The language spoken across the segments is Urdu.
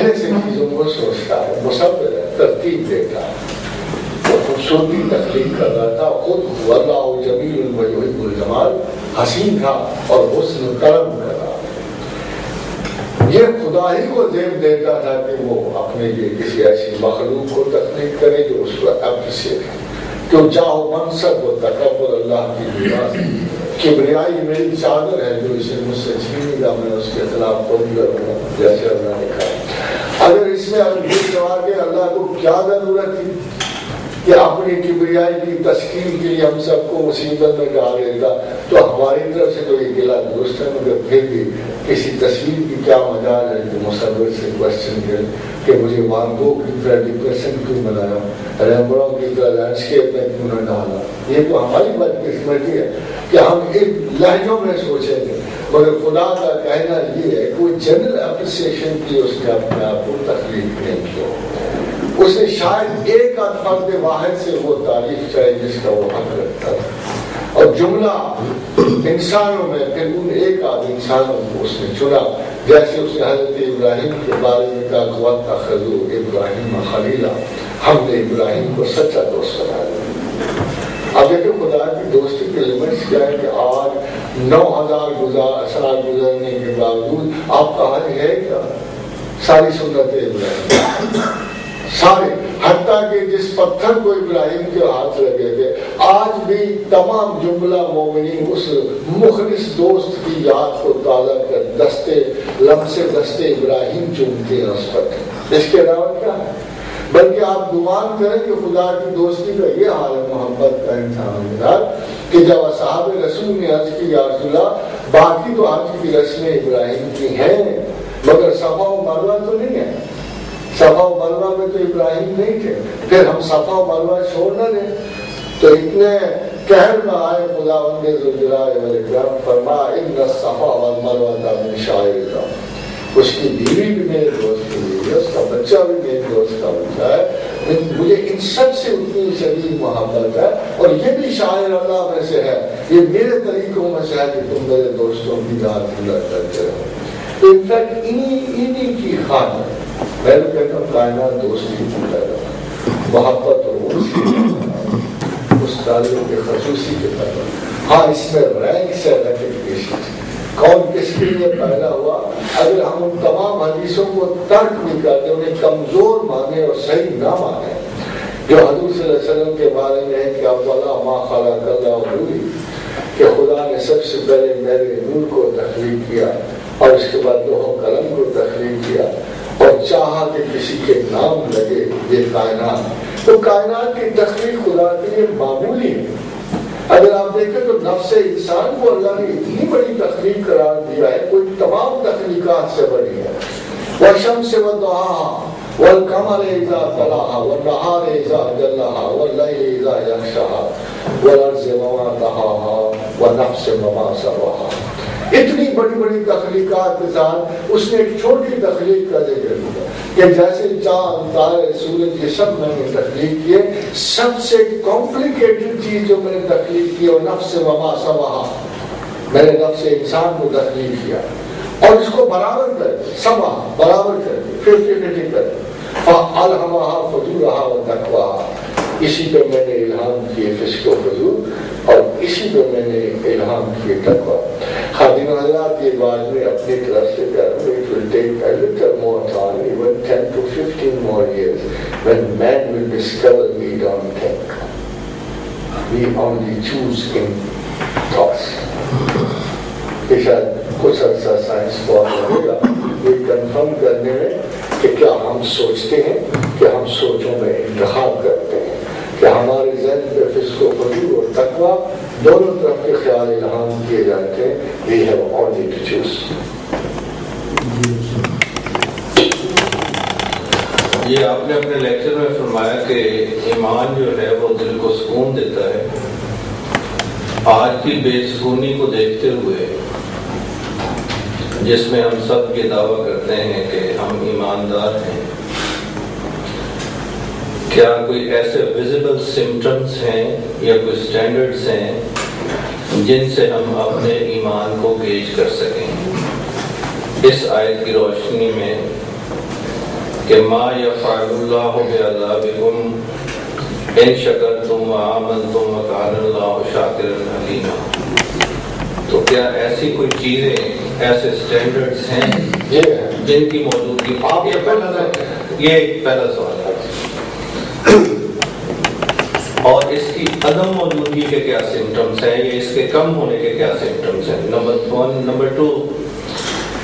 پہلے سے چیزوں کو سوچتا ہے مصور ترتیب دیتا ہے وہ خوبصورتی تخلیق کر رہا تھا خود واللہ جمیل الوجہ الجمال حسین تھا اور حسن کرم کر رہا یہ خدا ہی کو زیب دیتا تھا کہ وہ اپنے لیے کسی ایسی مخلوق کو تخلیق کرے جو اس کو اپریشیٹ ہے کہ چاہو منصب و تکبر اللہ کی دعا کبریائی میری چادر ہے جو اسے مجھ سے چھینی گا میں اس کے خلاف خود کروں گا جیسے اللہ نے کہا اگر اس میں یہ سوال کہ اللہ کو کیا ضرورت تھی کہ اپنی کبریائی کی تشکیل کے لیے ہم سب کو مصیبت میں ڈال دیتا تو ہماری طرف سے تو یہ گلا درست ہے، مگر پھر بھی کسی تصویر کی کیا مجال ہے؟ جو مصور سے کوشچن کرے کہ مجھے وان گو کی طرح ڈپریشن کیوں بنایا ریمبروں کی طرح لینڈسکیپ میں کیوں نہ ڈالا؟ یہ تو ہماری بات قسمتی ہے کہ ہم ایک لہجوں میں سوچیں گے مگر خدا کا کہنا یہ ہے کوئی جنرل اپریسیشن کی اس نے اپنے آپ کو تکلیف نہیں کیا۔ اس نے شاید ایک آدھ فرد واحد سے وہ تعریف چاہے جس کا وہ حق رکھتا تھا۔ اور جملہ انسانوں میں پھر ان ایک آدھ انسانوں کو اس نے چنا۔ جیسے اس نے حضرت ابراہیم کے بارے میں کہا قوت کا خزو ابراہیم خلیلہ ہم نے ابراہیم کو سچا دوست بنا دیا اب دیکھیں خدا کی دوستی کے لمٹس کیا ہے کہ آج نو ہزار گزار سال گزرنے کے باوجود آپ کا حل ہے کیا ساری سنت ابراہیم سارے، حتیٰ کہ جس پتھر کو ابراہیم کے ہاتھ لگے تھے، آج بھی تمام جملہ مومنین اس مخلص دوست کی یاد کو تازہ کر دستے، لمسے دستے ابراہیم چومتے ہیں اس پتھر۔ اس کے علاوہ کیا؟ ہے بلکہ آپ گمان کریں کہ خدا کی دوستی کا یہ حال ہے، محبت کا انسان کے کہ جب صحاب رسول نے عرض کی، یا رسول اللہ، باقی تو آج کی رسمیں ابراہیم کی ہیں، مگر صفا و مروا تو نہیں ہے۔ صفا و ملوہ میں تو ابراہیم نہیں تھے، پھر ہم صفا و ملوہ چھوڑ نہ دیں۔ تو اتنے کہر میں آئے خدا ان کے زلجلال والاکرام فرما ان صفا و ملوہ کا من شاعر اس کی بیوی بھی میرے دوست کی بیوی کا بچہ بھی میرے دوست کا بچہ ہے مجھے ان سب سے اتنی شدید محبت ہے اور یہ بھی شاعر اللہ میں سے ہے یہ میرے طریقوں میں سے ہے کہ تم میرے دوستوں کی یاد بلند کرتے رہو انفیکٹ انہی انہی کی خاطر میں تو کہتا ہوں کائنات دوستی کی پیدا محبت اور اس تعلق کے خصوصی کے پیدا ہاں اس میں رینک سے ریکگنیشن کون کس کے لیے پیدا ہوا؟ اگر ہم ان تمام حدیثوں کو ترک بھی کرتے، انہیں کمزور مانے اور صحیح نہ مانے جو حضور صلی اللہ علیہ وسلم کے بارے میں ہے کہ اولا ما خلق اللہ نوری کہ خدا نے سب سے پہلے میرے نور کو تخلیق کیا اور اس کے بعد دو قلم کو تخلیق کیا اور چاہا کہ کسی کے نام لگے یہ کائنات۔ تو کائنات کی تخلیق خدا کے لیے معمولی ہے۔ اگر آپ دیکھیں تو نفس انسان کو اللہ نے اتنی بڑی تخلیق قرار دیا ہے، کوئی تمام تخلیقات سے بڑی ہے۔ وشمس و دعا والقمر اذا طلعها والنهار اذا جلها والليل اذا يغشاها والارض وما طحاها والنفس وما سواها اتنی بڑی بڑی تخلیقات کے ساتھ اس نے ایک چھوٹی تخلیق کا ذکر کیا کہ جیسے چاند، تارے، سورج، یہ سب میں نے تخلیق کیے۔ سب سے کمپلیکیٹڈ چیز جو میں نے تخلیق کی اور نفس وما سوا میں نے نفس انسان کو تخلیق کیا۔ اور اس کو برابر کر سما برابر کر ففٹی ففٹی کر فالحمہ فجورہا و تقواہا اسی پہ میں نے الہام کیے فسق و فضول، اور اسی پہ میں نے الہام کیے تقوی۔ خادم حضرات یہ بات میں اپنی طرف سے it will take a little more time even 10 to 15 more years when man will discover we don't think. We only choose in thoughts. شاید کچھ عرصہ سائنس لگے گا یہ کنفرم کرنے میں کہ کیا ہم سوچتے ہیں کہ ہم سوچوں میں انتخاب کرتے ہیں کہ ہمارے ذہن پہ فسق و فضول اور تقوی دونوں طرف کے خیال الہام کیے جاتے ہیں we یہ آپ نے اپنے لیکچر میں فرمایا کہ ایمان جو ہے وہ دل کو سکون دیتا ہے۔ آج کی بے سکونی کو دیکھتے ہوئے، جس میں ہم سب یہ دعویٰ کرتے ہیں کہ ہم ایماندار ہیں کیا کوئی ایسے ویزیبل سمٹمز ہیں یا کوئی سٹینڈرڈز ہیں جن سے ہم اپنے ایمان کو گیج کر سکیں؟ اس آیت کی روشنی میں کہ ما یفعل اللہ بعذابکم ان شکر تم آمن تم وقال اللہ شاکر علیما تو کیا ایسی کوئی چیزیں ایسے سٹینڈرڈز ہیں جن کی موجودگی آپ یہ پہلا یہ ایک پہلا سوال ہے۔ اور اس کی عدم موجودگی کے کیا سمٹمس ہیں یا اس کے کم ہونے کے کیا سمٹمس ہیں؟ نمبر ون نمبر ٹو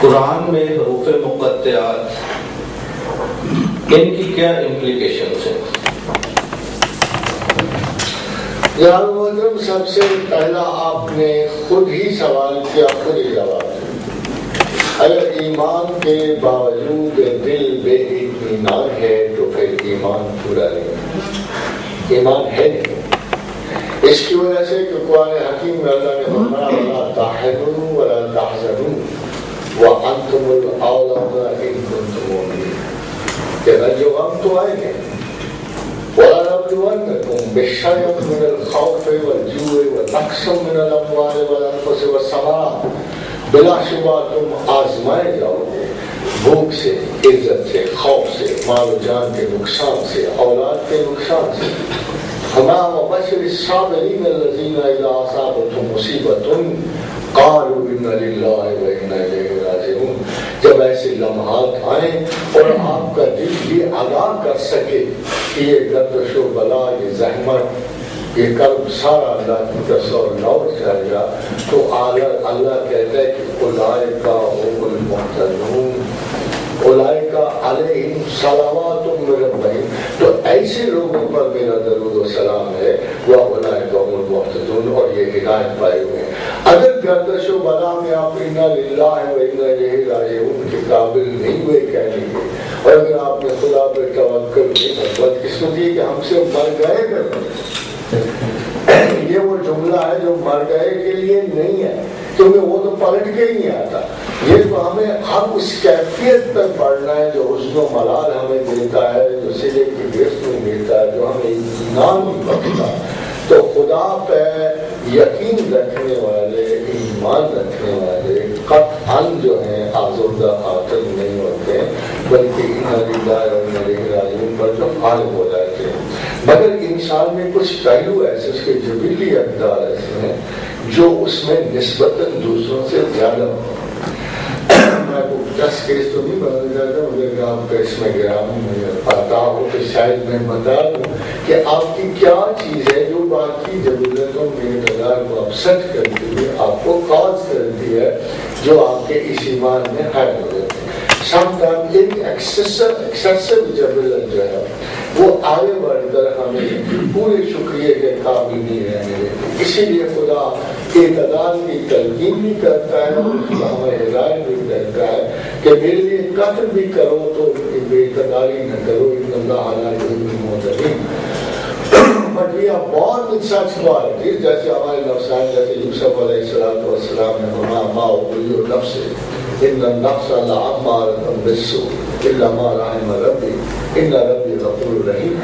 قرآن میں حروف مقطعات، ان کی کیا امپلیکیشنس ہیں؟ یار محترم سب سے پہلا آپ نے خود ہی سوال کیا، خود ہی جواب اگر ایمان کے باوجود دل بے اطمینان ہے تو پھر ایمان پورا نہیں ایمان ہے۔ نہیں اس کی وجہ سے کہ قرآن حکیم میں اللہ نے فرمایا، ولا تحزنوا ولا تحزنوا وانتم الاولون ان کنتم مؤمنین کہ جو غم تو آئیں گے ولنبلونكم بالشيء من الخوف والجوع ونقص من الاموال والانفس والثمرات۔ بلا شبہ تم آزمائے جاؤ گے۔ بھوک سے، عزت سے، خوف مال و جان کے نقصان سے، اولاد کے نقصان سے۔ ہمارا وبشر الصابرین الذین اذا اصابتهم مصیبت قالوا ان للہ و انا الیہ راجعون۔ جب ایسے لمحات آئیں اور آپ کا دل یہ آگاہ کر سکے کہ یہ گردش و بلا یہ زحمت، یہ کرب سارا اللہ کی تصور لوٹ جائے گا۔ تو اللہ کہتا ہے کہ اولائے کا هم المحتدون اولائکا علیہم صلوات من ربہم تو ایسے لوگوں پر میرا درود و سلام ہے، وہ اولائکا هم المحتدون اور یہ ہدایت پائے ہوئے ہیں۔ اگر گردش و بلا میں آپ انا للہ و انا الیہ راجعون کے قابل نہیں ہوئے کہنے کے اور اگر آپ نے خدا پر توکل نہیں کر بدقسمتی کہ ہم سے مر گئے کر یہ وہ جملہ ہے جو مر گئے کے لیے نہیں ہے۔ کیونکہ وہ تو پلٹ کے ہی نہیں آتا۔ یہ تو ہمیں ہم اس کیفیت پر پڑھنا ہے جو حسن و ملال ہمیں دیتا ہے، جو سلے کی گرفت میں دیتا ہے، جو ہمیں ایمان بخشتا تو خدا پہ یقین رکھنے والے، ایمان رکھنے والے قطعا جو ہیں آزردہ خاطر نہیں ہوتے، بلکہ ان راجون پر جو فارغ ہو جاتے ہیں۔ مگر انسان میں کچھ پہلو ایسے، اس کے جبیلی اقدار ایسے ہیں جو اس میں نسبتاً دوسروں سے زیادہ میں کو دس کیس تو نہیں بتا جاتا مگر آپ کا اس میں گرام میں پتا ہو تو شاید میں بتا دوں کہ آپ کی کیا چیز ہے جو باقی ضرورتوں میں نظار کو اپسٹ کرتی ہے، آپ کو کاز کرتی ہے، جو آپ کے اس ایمان میں حائل ہو جاتے ہیں سم ٹائم ایک ایکسیسو جبلن جو ہے۔ وہ آگے بڑھ کر ہمیں۔ پورے شکریہ کے قابل نہیں رہنے اسی لیے خدا اعتدال کی تلقین بھی کرتا ہے اور ہمیں ہدایت بھی کرتا ہے کہ میرے لیے قتل بھی کرو تو بے اعتدالی نہ کرو۔ ان اللہ علیہ وسلم جیسے ہمارے نفسان، جیسے یوسف علیہ السلام نے فرمایا نفس ان النفس بالسوء الا ما رحم ربی۔ ان ربی غفور رحیم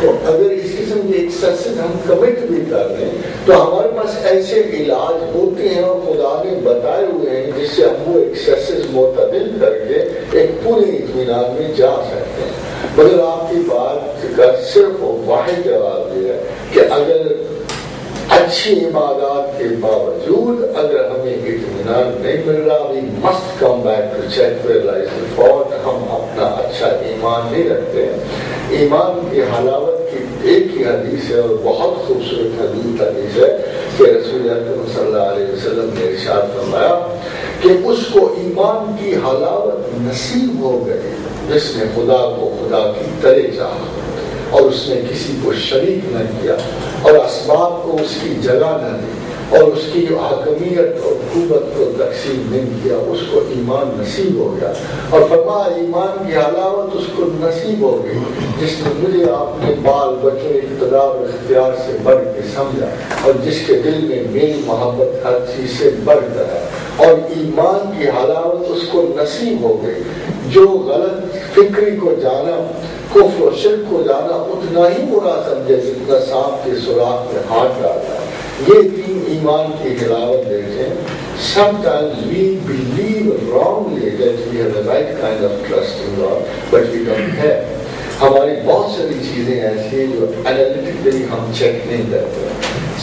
تو اگر اس قسم کے ایکسرسز ہم کمٹ بھی کر دیں، تو ہمارے پاس ایسے علاج ہوتے ہیں اور خدا نے بتائے ہوئے ہیں، جس سے ہم وہ ایکسرسز معتدل کر کے ایک پورے اطمینان میں جا سکتے ہیں۔ مگر آپ کی بات کا صرف واحد جواب یہ ہے کہ اگر اچھی عبادات کے باوجود اگر ہمیں اطمینان نہیں مل رہا ابھی must come back to check fort ہم اپنا اچھا ایمان نہیں رکھتے۔ ہیں ایمان کی حلاوت کی ایک ہی حدیث ہے اور بہت خوبصورت حدیث حدیث ہے کہ رسول اکرم صلی اللہ علیہ وسلم نے ارشاد فرمایا کہ اس کو ایمان کی حلاوت نصیب ہو گئی جس نے خدا کو خدا کی طرح چاہا اور اس نے کسی کو شریک نہ کیا اور اسباب کو اس کی جگہ نہ دی۔ اور اس کی حکمیت اور حکومت کو تقسیم نہیں کیا، اس کو ایمان نصیب ہو گیا۔ اور فرما، ایمان کی علاوت اس کو نصیب ہو گئی، جس نے مجھے اپنے بال بچوں اقتدار اختیار سے بڑھ کے سمجھا اور جس کے دل میں میری محبت ہر چیز سے بڑھ ہے۔ اور ایمان کی حلاوت اس کو نصیب ہو گئی۔ جو غلط فکری کو جانا، کفر و شرک کو جانا، اتنا ہی برا سمجھے جتنا سانپ کے سوراخ میں ہاتھ ڈالتا یہ تین ایمان کی حلاوت دیکھیں sometimes we believe wrongly that we have the right kind of trust in God but we freedom ہے ہماری بہت ساری چیزیں ایسی ہیں جو انالیٹیکلی ہم چیک نہیں کرتے۔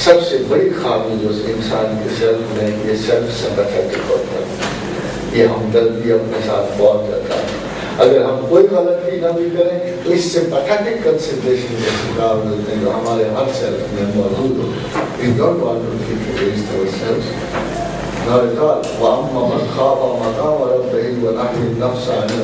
سب سے بڑی خامی جو انسان کے سیلف میں یہ سیلف سمپیتھیٹک ہوتا ہے۔ یہ ہمدردی اپنے ساتھ بہت جاتا ہے اگر ہم کوئی غلطی نہ بھی کریں تو اس سے پیتھیٹک کنسیڈریشن کے شکار ملتے ہیں جو ہمارے ہر سیلف میں موجود ہو وَأَمَّا مَنْ خَافَ مَقَامَ رَبِّهِ النَّفْسَ عَنِ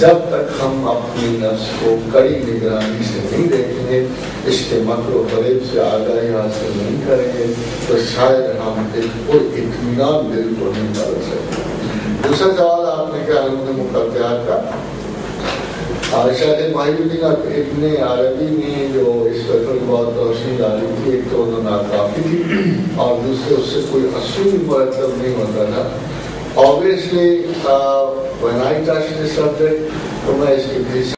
جب تک ہم اپنی نفس کو کڑی نگرانی سے نہیں دیکھیں گے، اس کے مکر و فریب سے آگاہی حاصل نہیں کریں گے، تو شاید ہم کوئی اطمینان دل کو نہیں کر سکتے دوسرا سوال آپ نے کیا علم مقدعات کا شاید ماہر الدین ابن عربی نے جو اس وقت بہت روشنی ڈالی تھی ایک تو انہوں ناکافی تھی اور دوسرے اس سے کوئی اصول مرتب نہیں ہوتا تھا۔ obviously uh, when I touch the subject تو میں اس کے